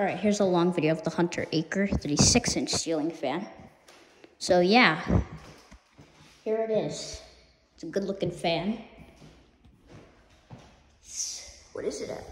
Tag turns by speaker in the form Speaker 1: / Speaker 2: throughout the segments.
Speaker 1: All right, here's a long video of the Hunter Akre 36 inch ceiling fan. So, yeah, here it is. It's a good looking fan. What is it at?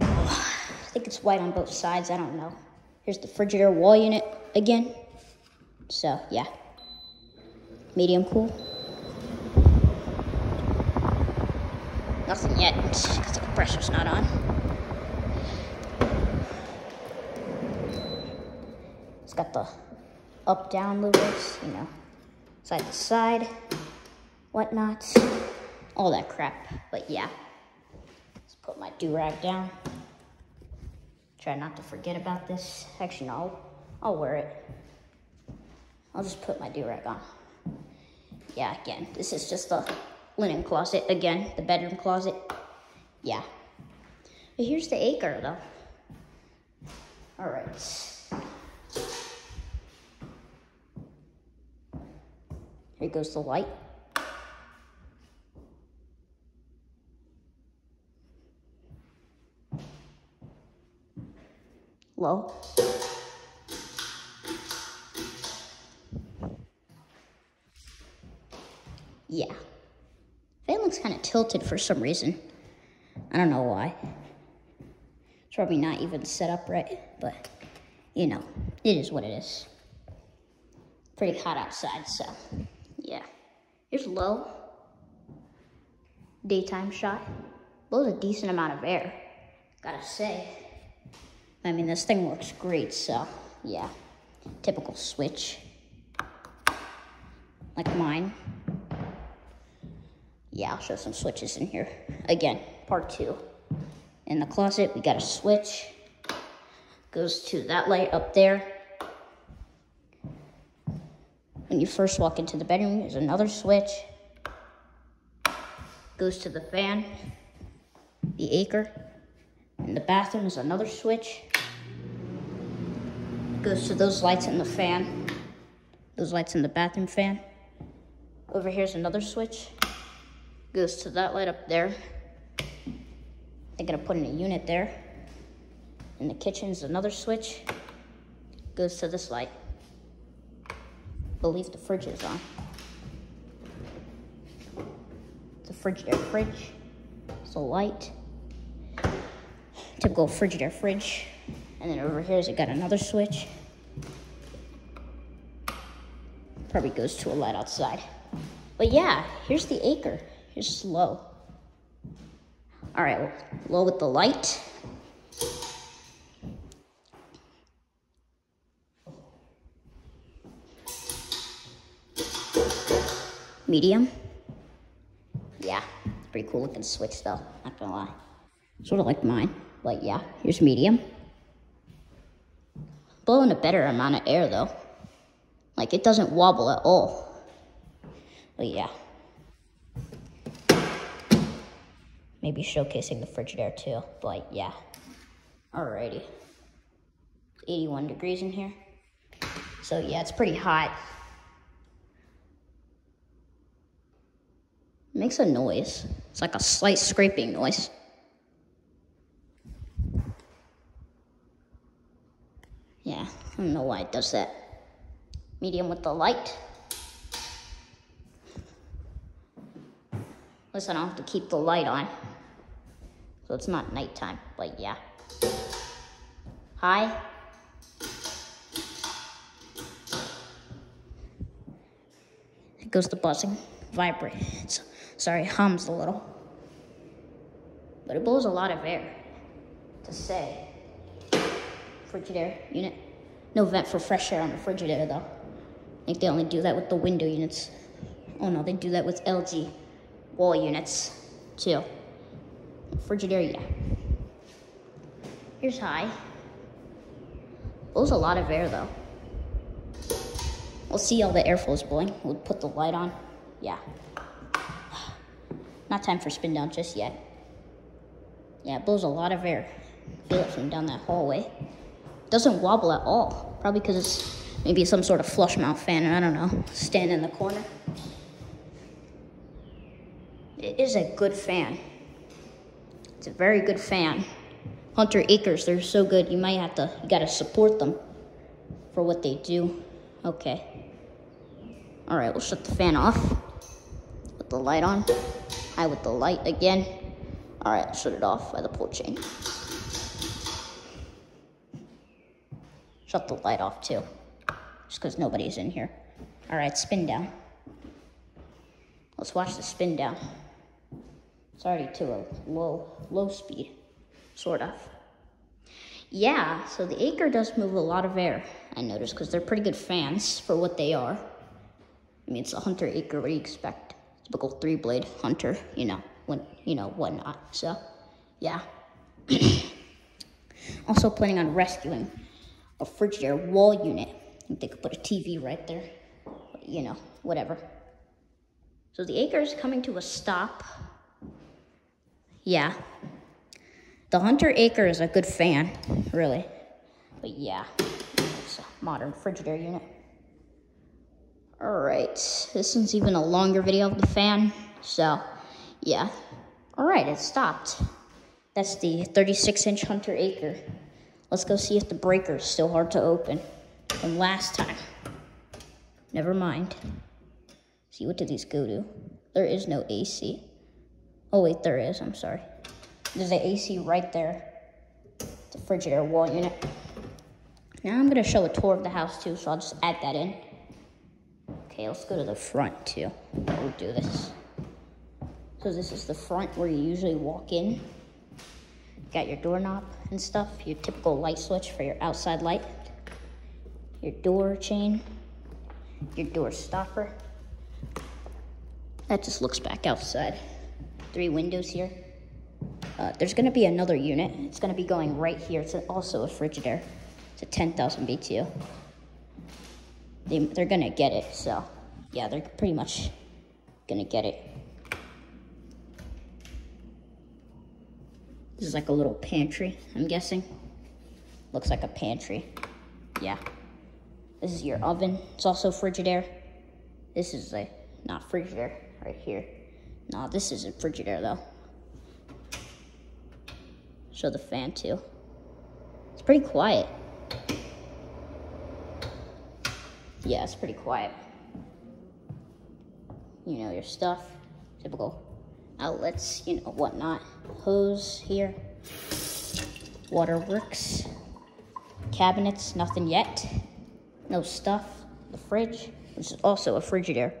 Speaker 1: I think it's white on both sides. I don't know. Here's the Frigidaire wall unit again. So, yeah. Medium cool. Nothing yet because the compressor's not on. Got the up down levers, you know, side to side, whatnot, all that crap. But yeah, let's put my do rag down. Try not to forget about this. Actually, no, I'll, wear it. I'll just put my do rag on. Yeah, again, this is just the linen closet again, the bedroom closet. Yeah. But here's the Akre though. All right. Here goes the light. Low. Yeah. Fan looks kind of tilted for some reason. I don't know why. It's probably not even set up right, but you know, it is what it is. Pretty hot outside, so Here's low. Daytime shot. Blows a decent amount of air, gotta say. I mean, this thing works great, so yeah. Typical switch. Like mine. Yeah, I'll show some switches in here. Again, part two. In the closet, we got a switch. Goes to that light up there. When you first walk into the bedroom, there's another switch. Goes to the fan, the Akre. In the bathroom is another switch. Goes to those lights in the fan. Those lights in the bathroom fan. Over here's another switch. Goes to that light up there. They're gonna put in a unit there. In the kitchen is another switch. Goes to this light. Believe the fridge is on. The Frigidaire fridge. It's a light. Typical Frigidaire fridge. And then over here is it got another switch. Probably goes to a light outside. But yeah, here's the Akre. Here's low. All right, low with the light. Medium. Yeah, pretty cool looking switch though, not gonna lie. Sort of like mine, but yeah, here's medium. Blowing a better amount of air though. Like it doesn't wobble at all. But yeah. Maybe showcasing the Frigidaire too, but yeah. Alrighty. 81 degrees in here. So yeah, it's pretty hot. Makes a noise. It's like a slight scraping noise. Yeah, I don't know why it does that. Medium with the light. Listen, I don't have to keep the light on. So it's not nighttime, but yeah. Hi. It goes to buzzing, vibrates. Sorry, hums a little. But it blows a lot of air. To say. Frigidaire unit. No vent for fresh air on the Frigidaire though. I think they only do that with the window units. Oh no, they do that with LG wall units too. Frigidaire, yeah. Here's high. Blows a lot of air though. We'll see all the airflow is blowing. We'll put the light on. Yeah. Not time for spin down just yet. Yeah, it blows a lot of air. Feel it from down that hallway. Doesn't wobble at all. Probably because it's maybe some sort of flush mount fan, I don't know. Stand in the corner. It is a good fan. It's a very good fan Hunter Akres, they're so good. You might have to, you gotta support them for what they do. Okay. All right, we'll shut the fan off. Put the light on. High with the light again. All right, shut it off by the pull chain. Shut the light off too, just because nobody's in here. All right, spin down. Let's watch the spin down. It's already to a low, low speed, sort of. Yeah, so the Akre does move a lot of air, I noticed, because they're pretty good fans for what they are. I mean, it's a Hunter Akre, what do you expect? Typical three-blade Hunter, you know, when, you know, whatnot. So, yeah. also planning on rescuing a Frigidaire wall unit. They could put a TV right there, you know, whatever. So the Akre is coming to a stop. Yeah. The Hunter Akre is a good fan, really. But yeah, it's a modern Frigidaire unit. All right, this one's even a longer video of the fan, so yeah. All right, it stopped. That's the 36 inch Hunter Akre. Let's go see if the breaker is still hard to open from last time. Never mind. See, what did these go to? There is no AC. Oh, wait, there is. I'm sorry. There's an AC right there. The Frigidaire wall unit. Now I'm to show a tour of the house, too, so I'll just add that in. Okay, let's go to the front, too. We'll do this. So this is the front where you usually walk in. Got your doorknob and stuff, your typical light switch for your outside light, your door chain, your door stopper, that just looks back outside. Three windows here. Uh, there's going to be another unit. It's going to be going right here. It's also a Frigidaire. It's a 10,000 BTU. They, they're to get it, so yeah, they're pretty much to get it. This is like a little pantry, I'm guessing. Looks like a pantry. Yeah. This is your oven. It's also Frigidaire. This is a, not Frigidaire right here. Nah, this isn't Frigidaire though. Show the fan too. It's pretty quiet. Yeah, it's pretty quiet. You know, your stuff, typical outlets, you know, whatnot. Hose here. Waterworks. Cabinets, nothing yet. No stuff. The fridge, which is also a Frigidaire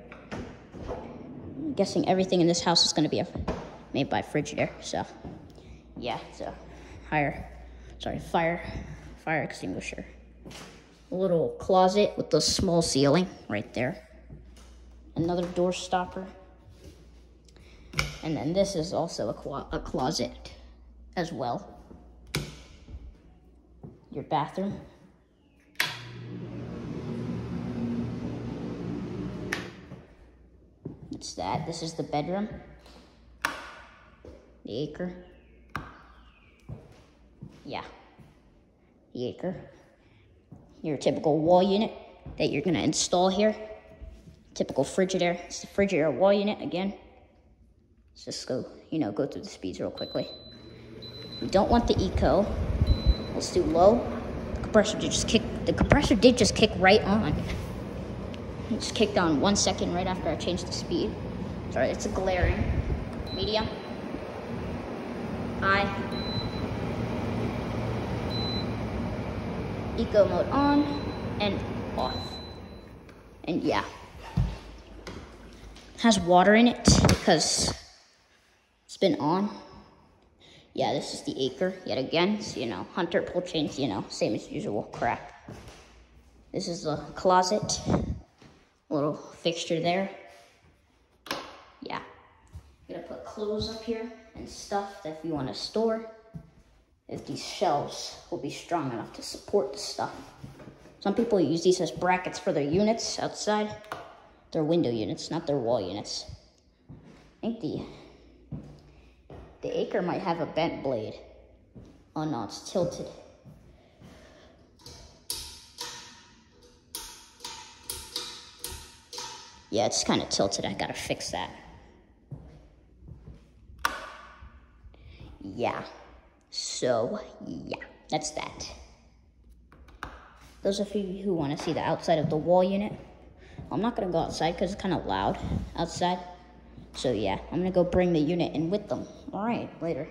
Speaker 1: I'm guessing everything in this house is to be a, made by Frigidaire. So, yeah, so higher, sorry, fire, fire extinguisher. A little closet with the small ceiling right there. Another door stopper. And then this is also a, a closet as well. Your bathroom. It's that. This is the bedroom. The Akre. Yeah. The Akre. Your typical wall unit that you're to install here. Typical Frigidaire. It's the Frigidaire wall unit again. Let's just go, you know, go through the speeds real quickly. We don't want the eco. Let's do low. The compressor did just kick. The compressor did just kick right on. It just kicked on one second right after I changed the speed. Sorry, it's a glaring. Medium. High. Eco mode on and off. And yeah. Has water in it because it's been on. Yeah, this is the Akre yet again. So, you know, hunter pull chains, you know, same as usual crap. This is the closet little fixture there. Yeah. I'm gonna put clothes up here and stuff that want to store, if these shelves will be strong enough to support the stuff. Some people use these as brackets for their units outside. Their window units, not their wall units. I think the the Akre might have a bent blade. Oh no, it's tilted. Yeah, it's kind of tilted. I gotta fix that. Yeah. So, yeah, that's that. Those of you who want to see the outside of the wall unit, I'm not going to go outside because it's kind of loud outside. So, yeah, I'm going to go bring the unit in with them. All right, later.